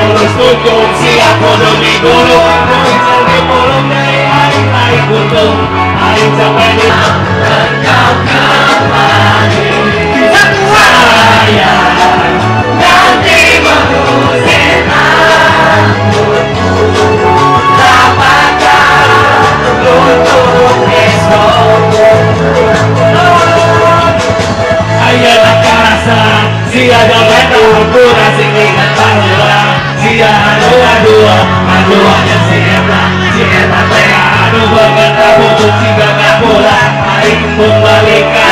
Por estoy confía por lo nicolo Por el por donde hay hay corto Hay chapene Cau capane Ay ay Dante mano Si hay la buena locura Si hay untuk tidak bola kembali kembalikan.